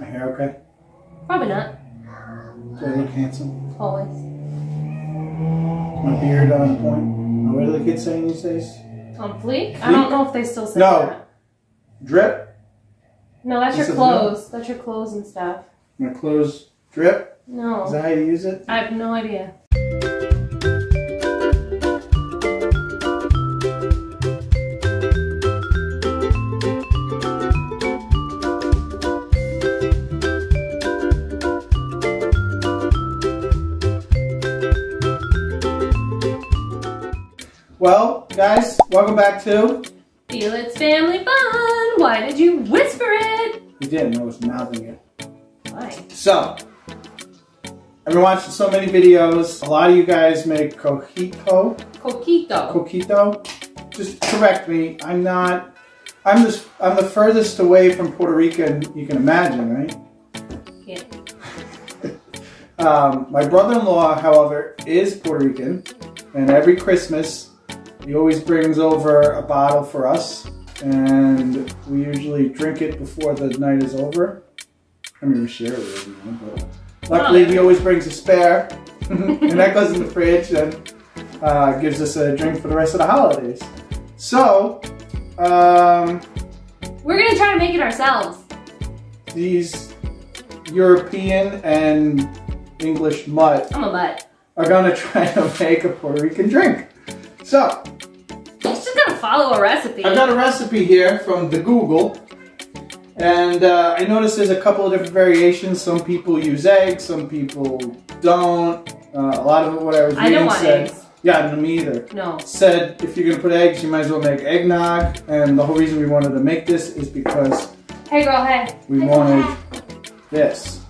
my hair okay? Probably not. Do I look handsome? Always. My beard on point. What are the kids saying these days? On fleek? I don't know if they still say No. that. Drip. No, that's This your is clothes. That's your clothes and stuff. My clothes drip. No. Is that how you use it? I have no idea. Welcome back to. Fielitz family fun. Why did you whisper it? You didn't. I was mouthing it. Why? So, I've been watching so many videos. A lot of you guys make coquito. Coquito. Coquito. Just correct me. I'm not. I'm just. I'm the furthest away from Puerto Rican you can imagine, right? Yeah. Um, my brother-in-law, however, is Puerto Rican, and every Christmas he always brings over a bottle for us, and we usually drink it before the night is over. I mean, we share it with everyone, but luckily he always brings a spare, and that goes in the fridge and uh, gives us a drink for the rest of the holidays. So, um, We're gonna try to make it ourselves. these European and English mutt I'm a butt. are gonna try to make a Puerto Rican drink. So, follow a recipe. I've got a recipe here from the Google, and uh, I noticed there's a couple of different variations. Some people use eggs, some people don't. Uh, a lot of what I was I reading don't want said, eggs. yeah, me either. No. Said if you're gonna put eggs, you might as well make eggnog. And the whole reason we wanted to make this is because Hey girl, hey. we wanted this.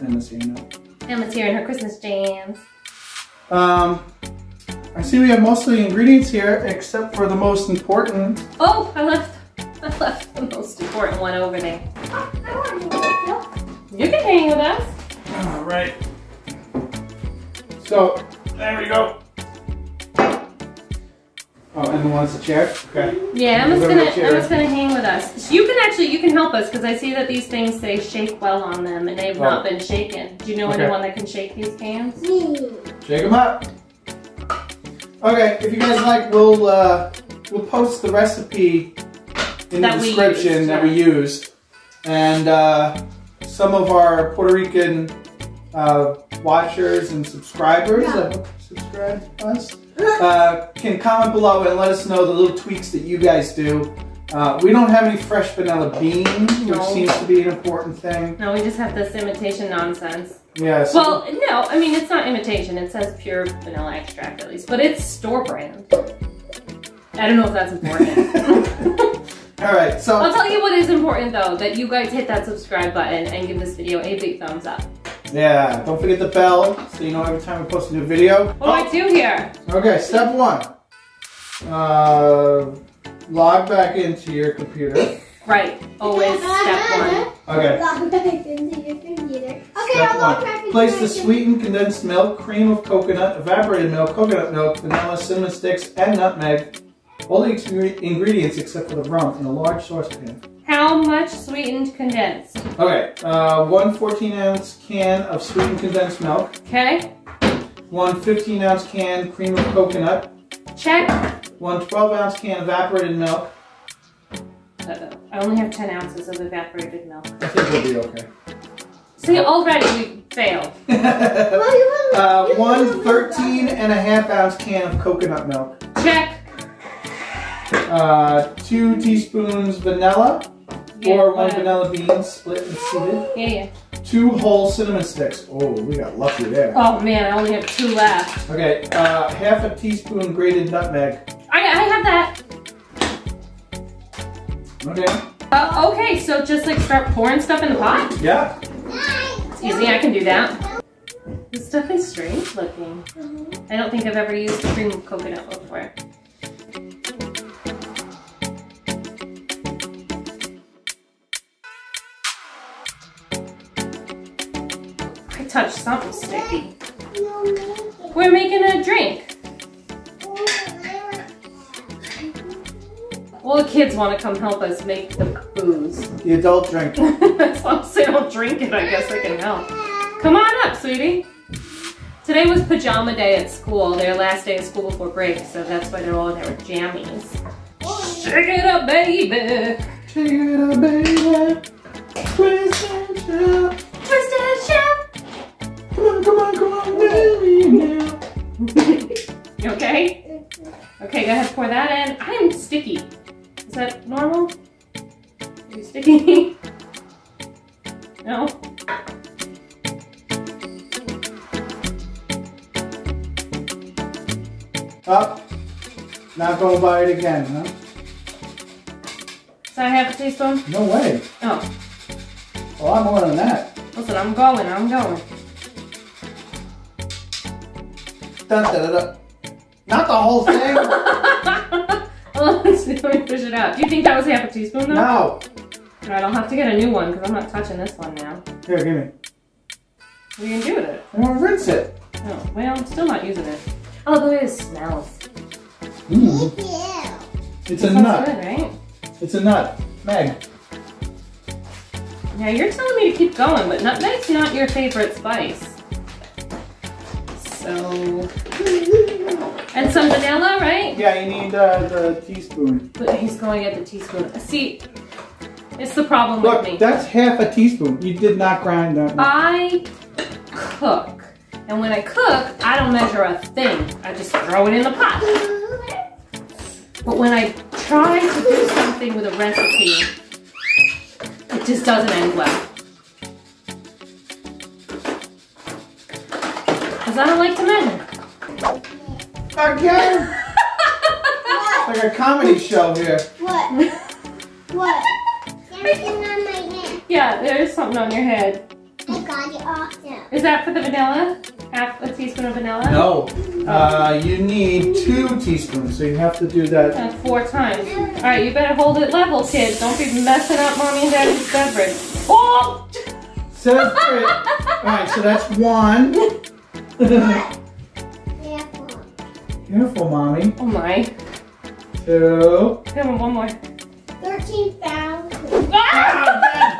And this, you know. Emma's here in her Christmas jams. Um, I see we have most of the ingredients here, except for the most important. Oh, I left I left the most important one over there. You can hang with us. All right. So there we go. Oh, Emma wants a chair. Okay. Yeah, Emma's We're gonna gonna. Emma's gonna hang with us. You can actually you can help us because I see that these things say shake well on them and they've not Oh. been shaken. Do you know Okay. anyone that can shake these cans? Me. Shake them up. Okay. If you guys like, we'll uh, we'll post the recipe in That the we description used, that we yeah. used, and uh, some of our Puerto Rican uh, watchers and subscribers that subscribe to us uh, can comment below and let us know the little tweaks that you guys do. Uh, we don't have any fresh vanilla beans, which seems to be an important thing. No, we just have this imitation nonsense. Yeah. so- Well, no, I mean it's not imitation. It says pure vanilla extract at least, but it's store brand. I don't know if that's important. all right. So I'll tell you what is important though, that you guys hit that subscribe button and give this video a big thumbs up. yeah, don't forget the bell so you know every time we post a new video. What do I do here? Okay, step one. Uh, log back into your computer. Right, always step one. Okay. Log back into your computer. Okay, Step I'll one. Place the sweetened condensed milk, cream of coconut, evaporated milk, coconut milk, vanilla, cinnamon sticks, and nutmeg. All the ingredients except for the rum in a large saucepan. How much sweetened condensed? Okay, uh, one 14 ounce can of sweetened condensed milk, Okay, one 15 ounce can cream of coconut, check. one 12 ounce can evaporated milk. Uh-oh. I only have 10 ounces of evaporated milk. I think we'll be okay. See, already we failed. Well, you want- uh, one 13 and a half ounce can of coconut milk. Check. Uh, two teaspoons vanilla, Yeah, or one whatever. vanilla beans split and seeded. Yeah, yeah. Two whole cinnamon sticks. Oh, we got lucky there. Oh man, I only have two left. Okay, uh, half a teaspoon grated nutmeg. I, I have that. Okay. Uh, okay, so just like start pouring stuff in the pot? Yeah. It's easy, I can do that. This stuff is strange looking. I don't think I've ever used cream of coconut before. I touched something sticky. We're making a drink. Well, the kids want to come help us make the booze. The adult drink. as long as they don't drink it, I guess I can help. Come on up, sweetie. Today was pajama day at school, their last day of school before break, so that's why they're all in their jammies. Shake it up, baby. Take it up, baby. Twist and shout. Twist and shout. Come on, come on, come on, baby now. You okay? Okay, go ahead, pour that in. I am sticky. Is that normal? Are you sticky? No? Up. Not gonna buy it again, huh? So I have a teaspoon? No way. Oh, A lot more than that. listen, I'm going, I'm going. Dun, da, da, da. Not the whole thing. let's see, let me push it out. Do you think that was half a teaspoon though? no. Alright, I'll have to get a new one because I'm not touching this one now. Here, give me. What are you gonna do with it? I'm gonna rinse it. Oh, well, I'm still not using it. Oh, the way it smells. Mm. Yeah. It's a nut. good, right? It's a nut. Meg. Yeah, you're telling me to keep going, but nutmeg's not your favorite spice. So, and some vanilla, right? Yeah, you need uh, the teaspoon. But he's going at the teaspoon. See, it's the problem Look, with me. that's half a teaspoon. You did not grind that. much. I cook, and when I cook, I don't measure a thing. I just throw it in the pot. But when I try to do something with a recipe, it just doesn't end well. Because I don't like to measure. Again? It's like a comedy show here. What? What? Something on my hand. Yeah, there's something on your head. I got it off now. Is that for the vanilla? Half a teaspoon of vanilla? No. Uh, you need two teaspoons, so you have to do that. Uh, four times. All right, you better hold it level, kids. Don't be messing up mommy and daddy's beverage. Oh! Says three. Alright, so that's one. Careful. Careful, mommy. Oh my. Two. Come on, one more. 13,000. Ah!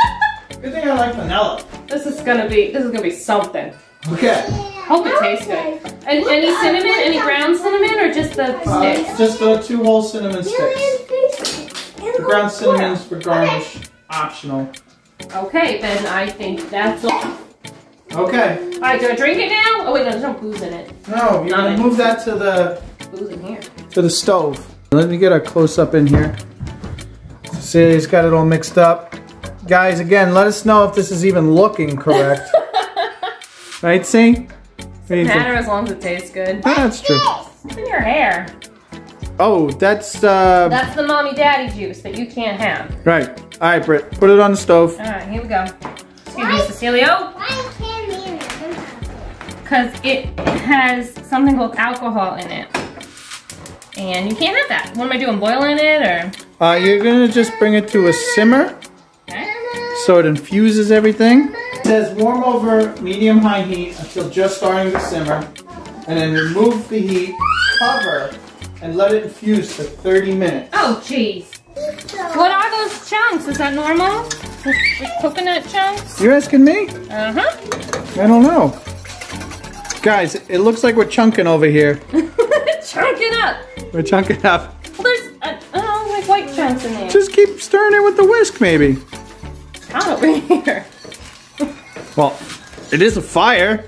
Good thing I like vanilla. This is gonna be. This is gonna be something. Okay. Hope it tastes good. And any cinnamon? Any ground cinnamon or just the Uh, sticks? just the two whole cinnamon sticks. The ground cinnamon's for garnish. Optional. Okay, then I think that's all. Okay. All right, do I drink it now? Oh wait, no, there's no booze in it. No, you're gonna move that to the Booze in here. to the stove. Let me get a close up in here. See, it's got it all mixed up. Guys, again, let us know if this is even looking correct. right, see? What do you think? Matter as long as it tastes good. Ah, that's true. What's in your hair? Oh, that's uh, That's the mommy daddy juice that you can't have. right. All right, Britt, put it on the stove. All right, here we go. Excuse me, Cecilio. Because it has something called alcohol in it. And you can't have that. What am I doing, boiling it or? Uh, you're gonna just bring it to a simmer Okay. so it infuses everything. It says warm over medium high heat until just starting to simmer, and then remove the heat, cover, and let it infuse for 30 minutes. Oh, jeez. What are those chunks? Is that normal? The, the coconut chunks? You're asking me? Uh-huh. I don't know. Guys, it looks like we're chunking over here. Chunk it up. We're chunking up. Well, there's, uh, oh, like white chunks in there. Just keep stirring it with the whisk, maybe. Out over here. Well, it is a fire.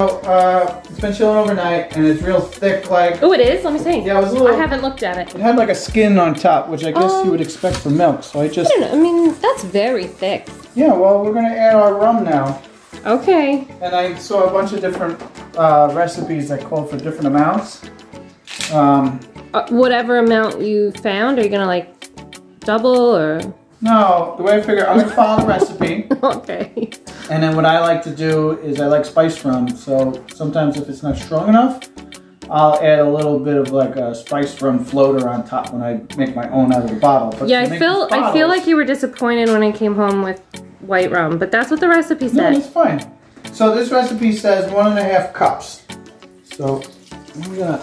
Oh, uh, it's been chilling overnight, and it's real thick, like, Oh, it is? Let me see. yeah, it was a little, I haven't looked at it. it had like a skin on top, which I guess Oh. you would expect from milk, so I just, I don't know. I mean, that's very thick. yeah, well, we're gonna add our rum now. Okay. And I saw a bunch of different uh, recipes that called for different amounts. Um, Uh, whatever amount you found, are you gonna like double or? No, the way I figure, I'm gonna follow the recipe, okay. and then what I like to do is I like spice rum. So sometimes if it's not strong enough, I'll add a little bit of like a spice rum floater on top when I make my own out of the bottle. But Yeah, to I feel these I feel like you were disappointed when I came home with white rum, but that's what the recipe No, it's fine. So this recipe says one and a half cups. So I'm gonna.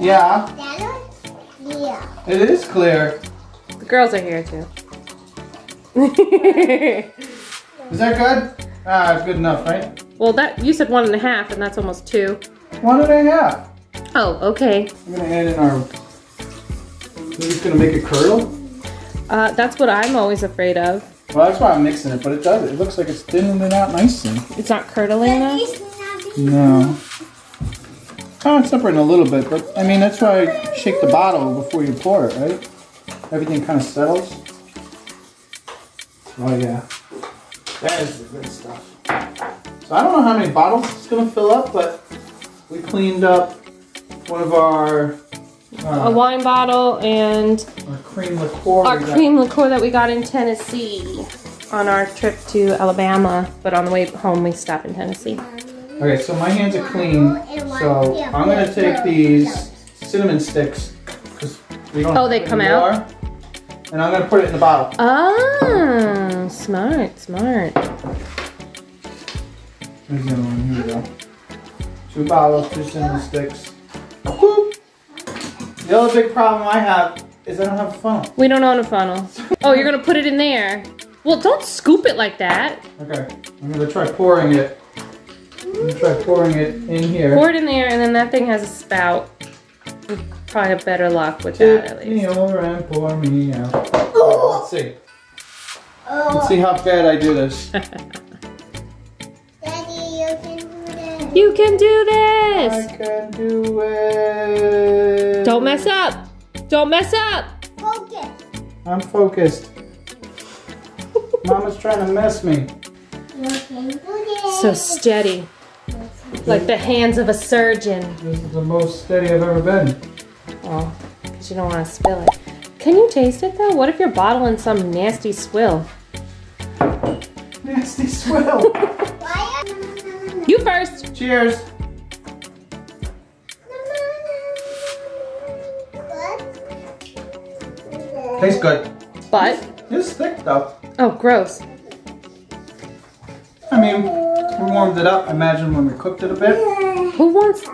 Yeah, Yeah. it is clear. The girls are here too. Is that good? Ah, it's good enough, right? well, that you said one and a half, and that's almost two. One and a half. Oh, okay. I'm gonna add in our. We're just gonna make it curdle. Uh, that's what I'm always afraid of. Well, that's why I'm mixing it, but it does. It looks like it's thinning it out nicely. It's not curdling enough. No. Oh, it's separating a little bit, but I mean, that's why I shake the bottle before you pour it, right? Everything kind of settles. Oh, yeah. That is the good stuff. So I don't know how many bottles it's going to fill up, but we cleaned up one of our, A uh, wine bottle and our cream liqueur. our cream liqueur that we got in Tennessee on our trip to Alabama. But on the way home, we stopped in Tennessee. Okay, so my hands are clean, so I'm gonna take these cinnamon sticks because we don't. Oh, have they come out? And I'm gonna put it in the bottle. Oh, smart, smart. There's the other one. Here we go. Two bottles, two cinnamon sticks. Whoop. The other big problem I have is I don't have a funnel. We don't own a funnel. Oh, you're gonna put it in there. Well, don't scoop it like that. Okay, I'm gonna try pouring it. I'm gonna try pouring it in here. Pour it in there, and then that thing has a spout. You probably have better luck with that, at Tip me least. over and pour me out. Oh. Let's see. Let's see how bad I do this. Daddy, you can do this. You can do this. I can do it. Don't mess up. Don't mess up. Focus. I'm focused. Mama's trying to mess me. You can do this. So steady, like the hands of a surgeon. This is the most steady I've ever been. Oh, well, because you don't want to spill it. Can you taste it though? What if you're bottling some nasty swill? Nasty swill. You first. Cheers. Tastes good. But It's thick though. oh, gross. I mean, we warmed it up. I imagine when we cooked it a bit. Who wants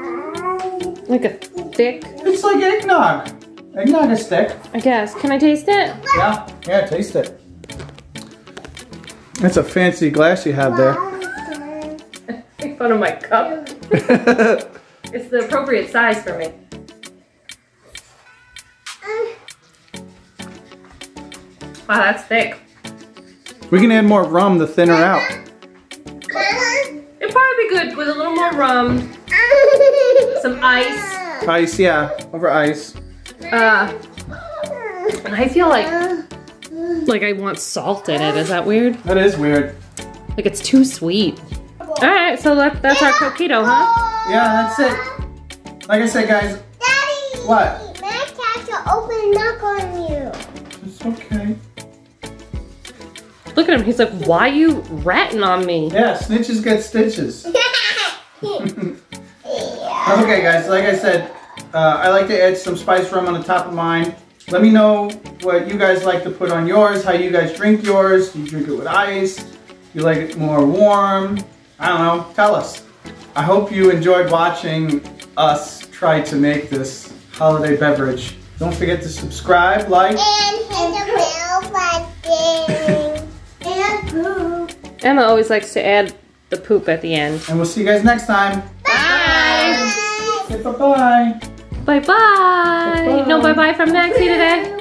like a thick? It's like eggnog. Eggnog is thick. I guess. Can I taste it? Yeah, yeah, taste it. That's a fancy glass you have there. Make fun of my cup. It's the appropriate size for me. Wow, that's thick. we can add more rum to thin her out. Rum, some ice. Ice, yeah, over ice. Uh, I feel like like I want salt in it. Is that weird? That is weird. Like it's too sweet. All right, so that, that's our coquito, huh? Yeah, that's it. Like I said, guys, Daddy! What? Matt has to open knock on you. it's okay. Look at him. He's like, why you ratting on me? Yeah, snitches get stitches. yeah. Okay, guys, like I said, uh, I like to add some spice rum on the top of mine. Let me know what you guys like to put on yours, how you guys drink yours. Do you drink it with ice? Do you like it more warm? I don't know. Tell us. I hope you enjoyed watching us try to make this holiday beverage. Don't forget to subscribe, like, And hit the bell button. and poop. Emma always likes to add the poop at the end. and we'll see you guys next time. Bye. Bye. Say bye-bye. Bye bye. No bye bye from Maxie today.